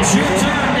It's your turn.